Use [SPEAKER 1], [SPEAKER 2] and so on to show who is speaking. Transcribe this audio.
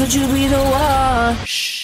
[SPEAKER 1] Could you be the one? Shh.